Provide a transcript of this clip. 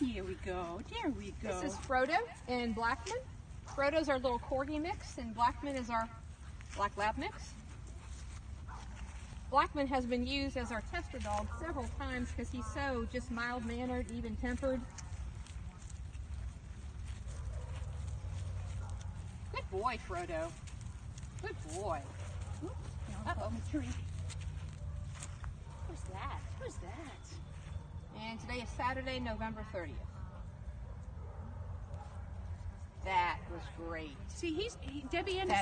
Here we go. There we go. This is Frodo and Blackmon. Frodo's our little corgi mix, and Blackmon is our black lab mix. Blackmon has been used as our tester dog several times because he's so just mild-mannered, even-tempered. Good boy, Frodo. Good boy. Uh-oh. tree. Who's that? Who's that? And today is Saturday, November 30th. That was great. See, he's he, Debbie Anderson.